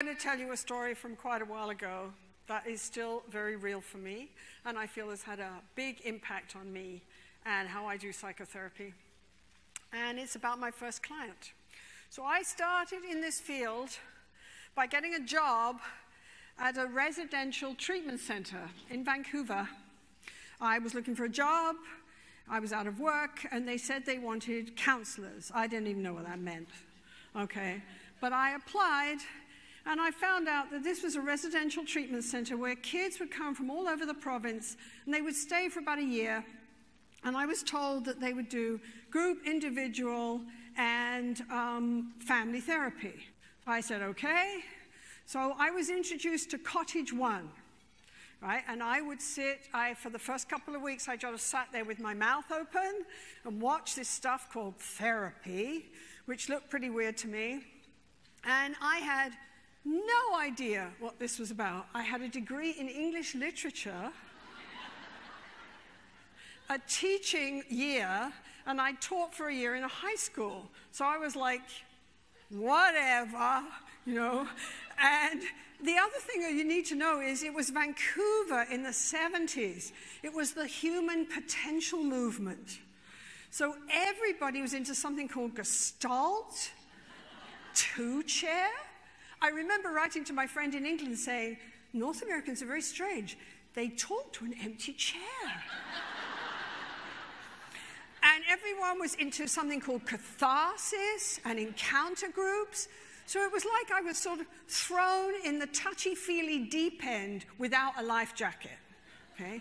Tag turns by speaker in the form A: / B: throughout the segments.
A: going to tell you a story from quite a while ago that is still very real for me, and I feel has had a big impact on me and how I do psychotherapy. And it's about my first client. So I started in this field by getting a job at a residential treatment center in Vancouver. I was looking for a job, I was out of work, and they said they wanted counselors. I didn't even know what that meant, okay? But I applied, and I found out that this was a residential treatment center where kids would come from all over the province, and they would stay for about a year. And I was told that they would do group, individual, and um, family therapy. I said, okay. So I was introduced to Cottage One right? And I would sit, I, for the first couple of weeks, I just sat there with my mouth open and watched this stuff called therapy, which looked pretty weird to me. And I had no idea what this was about. I had a degree in English literature, a teaching year, and I taught for a year in a high school. So I was like, whatever, you know. And the other thing that you need to know is it was Vancouver in the 70s. It was the human potential movement. So everybody was into something called Gestalt, two chair. I remember writing to my friend in England saying, North Americans are very strange. They talk to an empty chair. and everyone was into something called catharsis and encounter groups. So it was like I was sort of thrown in the touchy feely deep end without a life jacket. Okay?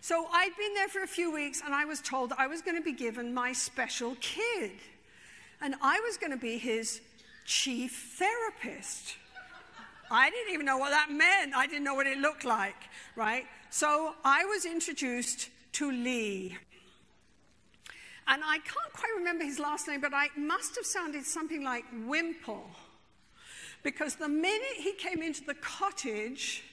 A: So I'd been there for a few weeks and I was told I was going to be given my special kid. And I was going to be his chief therapist. I didn't even know what that meant. I didn't know what it looked like, right? So I was introduced to Lee. And I can't quite remember his last name, but I must have sounded something like Wimple. Because the minute he came into the cottage,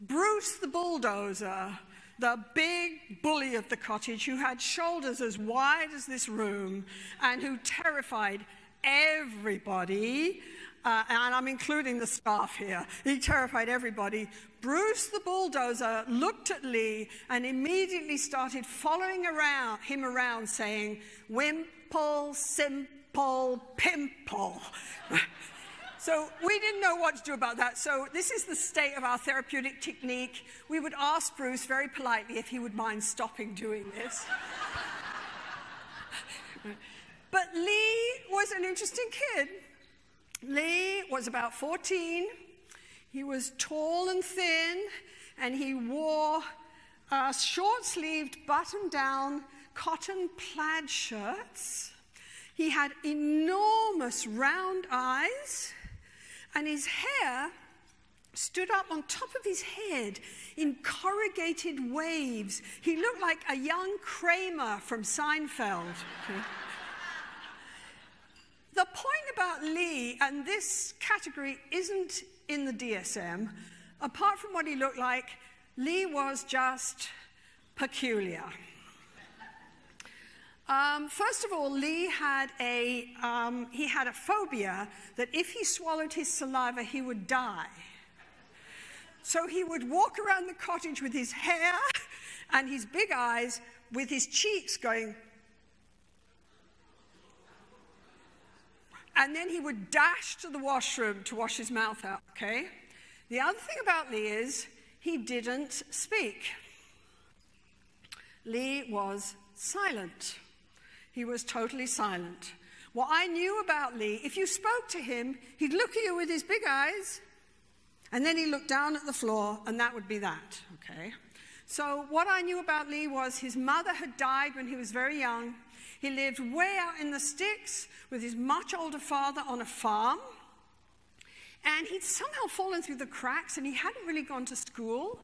A: Bruce the bulldozer, the big bully of the cottage, who had shoulders as wide as this room and who terrified everybody, uh, and I'm including the staff here, he terrified everybody. Bruce the bulldozer looked at Lee and immediately started following around, him around saying, Wimple, simple, pimple. So we didn't know what to do about that. So this is the state of our therapeutic technique. We would ask Bruce very politely if he would mind stopping doing this. but Lee was an interesting kid. Lee was about 14. He was tall and thin, and he wore short sleeved, button down cotton plaid shirts. He had enormous round eyes and his hair stood up on top of his head in corrugated waves. He looked like a young Kramer from Seinfeld. The point about Lee, and this category isn't in the DSM, apart from what he looked like, Lee was just peculiar. Um, first of all, Lee had a, um, he had a phobia that if he swallowed his saliva, he would die. So he would walk around the cottage with his hair and his big eyes, with his cheeks going. And then he would dash to the washroom to wash his mouth out, okay? The other thing about Lee is he didn't speak. Lee was silent. He was totally silent. What I knew about Lee, if you spoke to him, he'd look at you with his big eyes, and then he'd look down at the floor, and that would be that, okay? So, what I knew about Lee was his mother had died when he was very young. He lived way out in the sticks with his much older father on a farm. And he'd somehow fallen through the cracks and he hadn't really gone to school.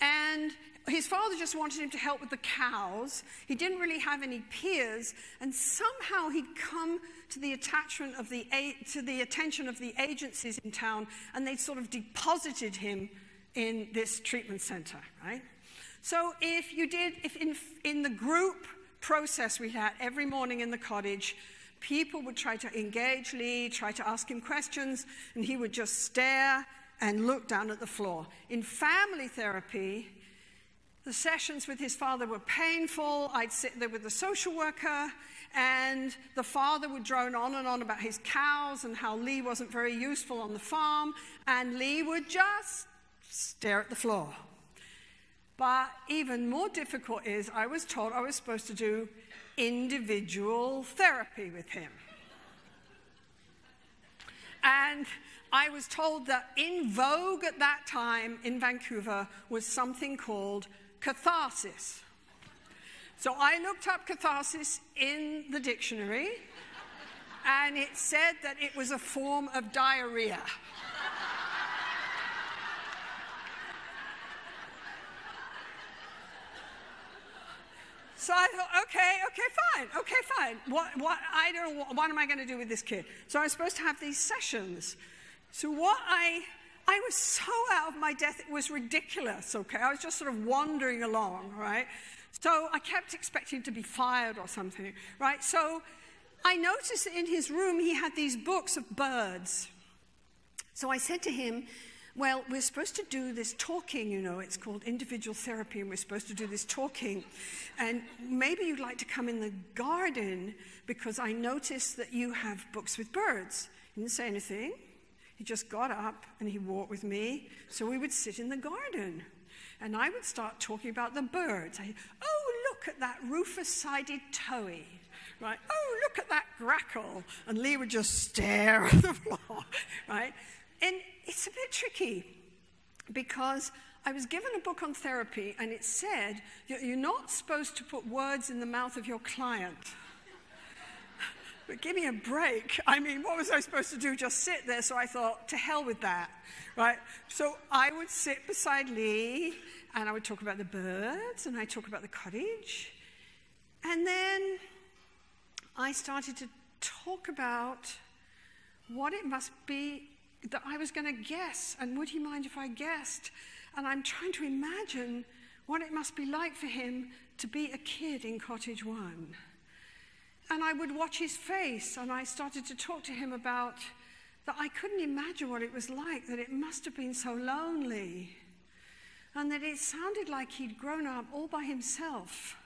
A: And his father just wanted him to help with the cows. He didn't really have any peers, and somehow he'd come to the attachment of the to the attention of the agencies in town, and they'd sort of deposited him in this treatment center, right? So if you did, if in, in the group process we had every morning in the cottage, people would try to engage Lee, try to ask him questions, and he would just stare and look down at the floor. In family therapy, the sessions with his father were painful. I'd sit there with the social worker, and the father would drone on and on about his cows and how Lee wasn't very useful on the farm, and Lee would just stare at the floor. But even more difficult is I was told I was supposed to do individual therapy with him. And I was told that in vogue at that time in Vancouver was something called catharsis. So I looked up catharsis in the dictionary, and it said that it was a form of diarrhea. So I thought, okay, okay, fine, okay, fine. What, what, I don't know, what, what am I going to do with this kid? So I was supposed to have these sessions. So what I, I was so out of my depth, it was ridiculous, okay? I was just sort of wandering along, right? So I kept expecting to be fired or something, right? So I noticed that in his room he had these books of birds. So I said to him, well, we're supposed to do this talking, you know, it's called individual therapy, and we're supposed to do this talking. And maybe you'd like to come in the garden because I noticed that you have books with birds. He didn't say anything. He just got up and he walked with me. So we would sit in the garden. And I would start talking about the birds. I, oh, look at that rufous sided towhee. Right? Oh, look at that grackle. And Lee would just stare at the floor. Right? And it's a bit tricky because I was given a book on therapy and it said that you're not supposed to put words in the mouth of your client. but give me a break. I mean, what was I supposed to do? Just sit there? So I thought, to hell with that, right? So I would sit beside Lee and I would talk about the birds and I talk about the cottage. And then I started to talk about what it must be that I was going to guess, and would he mind if I guessed? And I'm trying to imagine what it must be like for him to be a kid in Cottage One. And I would watch his face, and I started to talk to him about that I couldn't imagine what it was like, that it must have been so lonely, and that it sounded like he'd grown up all by himself,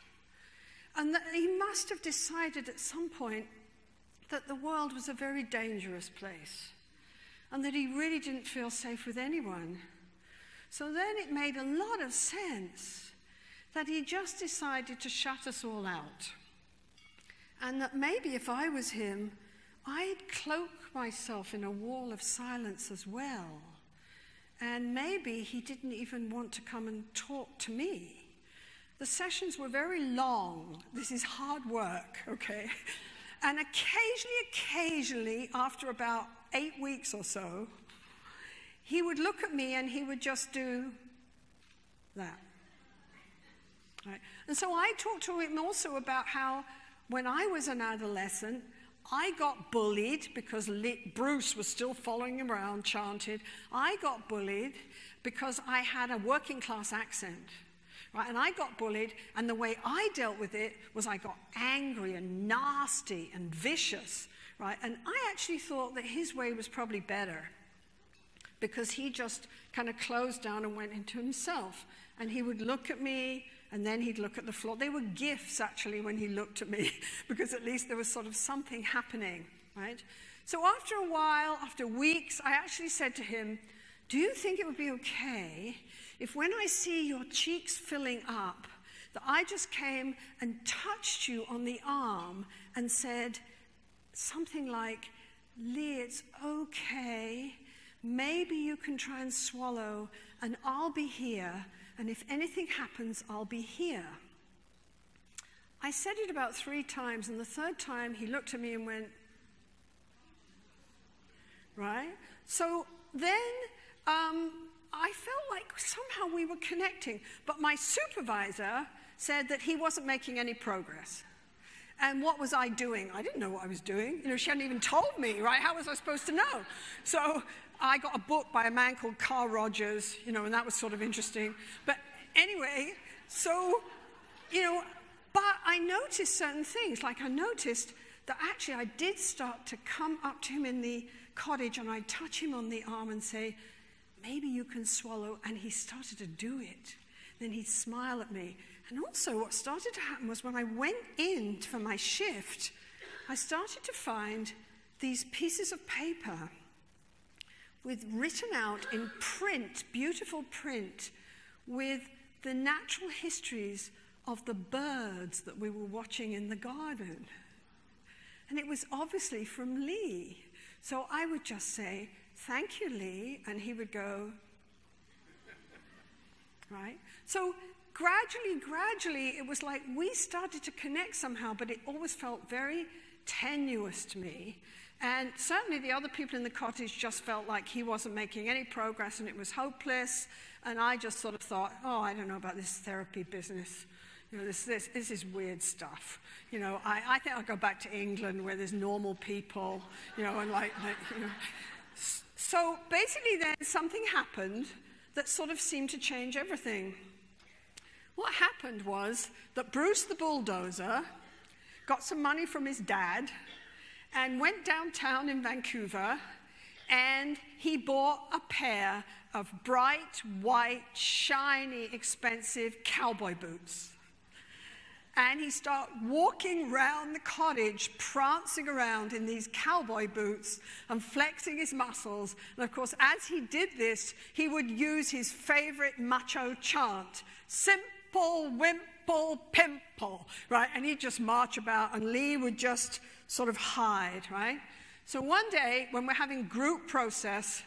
A: and that he must have decided at some point that the world was a very dangerous place and that he really didn't feel safe with anyone. So then it made a lot of sense that he just decided to shut us all out. And that maybe if I was him, I'd cloak myself in a wall of silence as well. And maybe he didn't even want to come and talk to me. The sessions were very long. This is hard work, okay? And occasionally, occasionally, after about eight weeks or so, he would look at me and he would just do that. Right? And so I talked to him also about how when I was an adolescent, I got bullied because Bruce was still following him around, chanted. I got bullied because I had a working class accent. Right? And I got bullied, and the way I dealt with it was I got angry and nasty and vicious right? And I actually thought that his way was probably better because he just kind of closed down and went into himself. And he would look at me and then he'd look at the floor. They were gifts actually when he looked at me because at least there was sort of something happening, right? So after a while, after weeks, I actually said to him, Do you think it would be okay if when I see your cheeks filling up, that I just came and touched you on the arm and said, something like, Lee, it's okay. Maybe you can try and swallow, and I'll be here. And if anything happens, I'll be here. I said it about three times, and the third time he looked at me and went, Right? So then um, I felt like somehow we were connecting, but my supervisor said that he wasn't making any progress. And what was I doing? I didn't know what I was doing. You know, she hadn't even told me, right? How was I supposed to know? So I got a book by a man called Carl Rogers, you know, and that was sort of interesting. But anyway, so, you know, but I noticed certain things. Like I noticed that actually I did start to come up to him in the cottage and I'd touch him on the arm and say, Maybe you can swallow. And he started to do it. Then he'd smile at me. And also, what started to happen was when I went in for my shift, I started to find these pieces of paper with written out in print, beautiful print, with the natural histories of the birds that we were watching in the garden. And it was obviously from Lee. So I would just say, Thank you, Lee. And he would go, Right? So gradually, gradually, it was like we started to connect somehow, but it always felt very tenuous to me. And certainly the other people in the cottage just felt like he wasn't making any progress and it was hopeless. And I just sort of thought, oh, I don't know about this therapy business. You know, this, this, this is weird stuff. You know, I, I think I'll go back to England where there's normal people, you know, and like, like you know. So basically, then something happened that sort of seemed to change everything. What happened was that Bruce the bulldozer got some money from his dad and went downtown in Vancouver and he bought a pair of bright, white, shiny, expensive cowboy boots. And he started walking around the cottage, prancing around in these cowboy boots and flexing his muscles. And of course, as he did this, he would use his favorite macho chant simple, wimple, pimple, right? And he'd just march about, and Lee would just sort of hide, right? So one day, when we're having group process,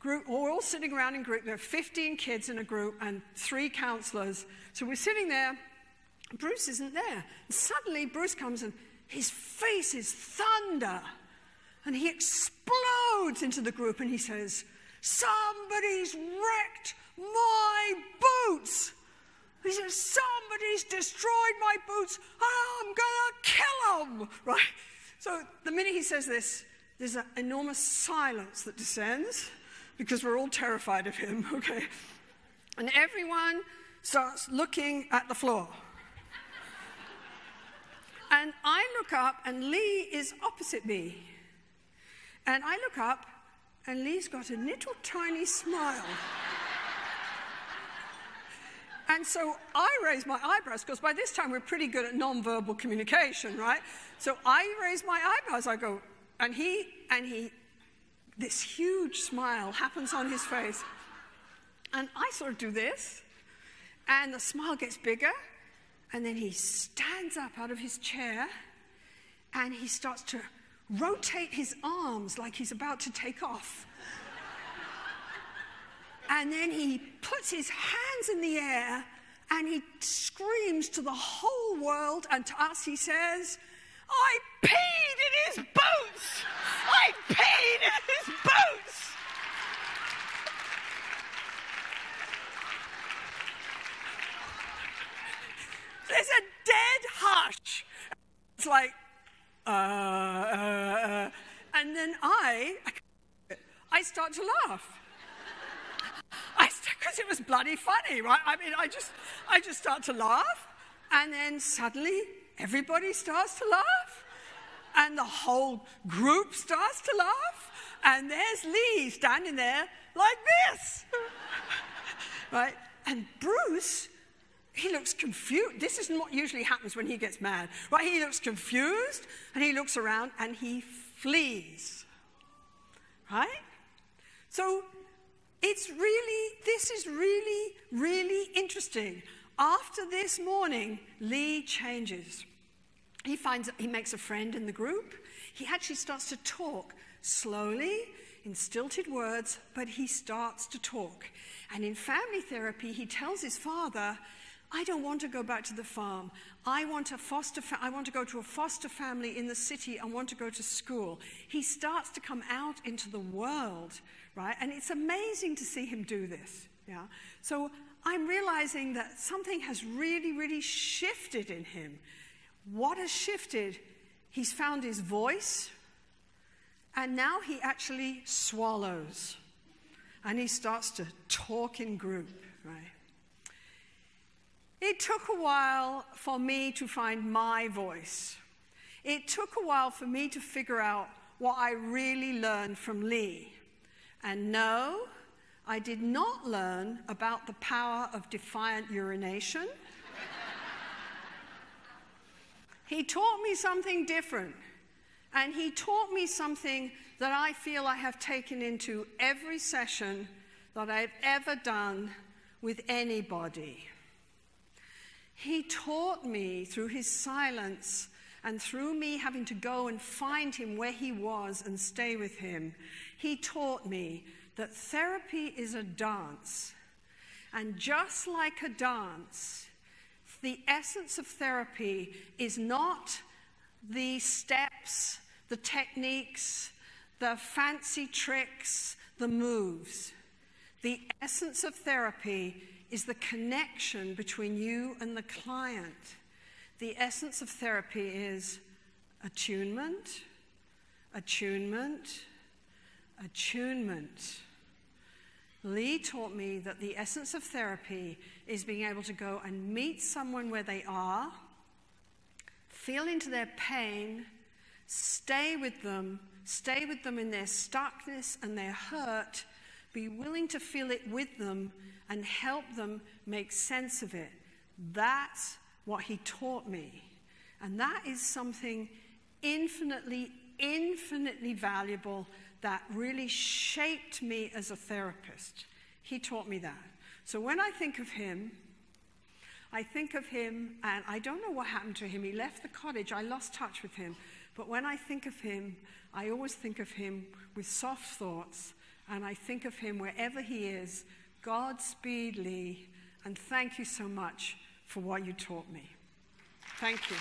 A: group, we're all sitting around in group. There are 15 kids in a group and three counselors. So we're sitting there. Bruce isn't there. And suddenly, Bruce comes and his face is thunder. And he explodes into the group and he says, Somebody's wrecked my boots. He says, Somebody's destroyed my boots. I'm going to kill them. Right? So the minute he says this, there's an enormous silence that descends because we're all terrified of him, okay? And everyone starts looking at the floor. and I look up, and Lee is opposite me. And I look up, and Lee's got a little tiny smile. And so I raise my eyebrows because by this time we're pretty good at nonverbal communication, right? So I raise my eyebrows. I go, and he, and he, this huge smile happens on his face. And I sort of do this, and the smile gets bigger, and then he stands up out of his chair and he starts to rotate his arms like he's about to take off. And then he puts his hands in the air and he screams to the whole world and to us, he says, I peed in his boots! I peed in his boots! There's a dead hush. It's like, uh, uh, uh. and then I, I start to laugh it was bloody funny, right? I mean, I just, I just start to laugh, and then suddenly everybody starts to laugh, and the whole group starts to laugh, and there's Lee standing there like this, right? And Bruce, he looks confused. This isn't what usually happens when he gets mad, right? He looks confused, and he looks around, and he flees, right? So it's really, this is really, really interesting. After this morning, Lee changes. He finds, he makes a friend in the group. He actually starts to talk slowly, in stilted words, but he starts to talk. And in family therapy, he tells his father, I don't want to go back to the farm. I want, a foster fa- I want to go to a foster family in the city. I want to go to school. He starts to come out into the world right? And it's amazing to see him do this. Yeah. So I'm realizing that something has really, really shifted in him. What has shifted? He's found his voice, and now he actually swallows. And he starts to talk in group, right? It took a while for me to find my voice. It took a while for me to figure out what I really learned from Lee. And no, I did not learn about the power of defiant urination. he taught me something different. And he taught me something that I feel I have taken into every session that I've ever done with anybody. He taught me through his silence and through me having to go and find him where he was and stay with him. He taught me that therapy is a dance. And just like a dance, the essence of therapy is not the steps, the techniques, the fancy tricks, the moves. The essence of therapy is the connection between you and the client. The essence of therapy is attunement, attunement, attunement. Lee taught me that the essence of therapy is being able to go and meet someone where they are, feel into their pain, stay with them, stay with them in their stuckness and their hurt, be willing to feel it with them and help them make sense of it. That's what he taught me. And that is something infinitely, infinitely valuable that really shaped me as a therapist. He taught me that. So when I think of him, I think of him, and I don't know what happened to him. He left the cottage, I lost touch with him. But when I think of him, I always think of him with soft thoughts and I think of him wherever he is. Godspeed, Lee, and thank you so much for what you taught me. Thank you.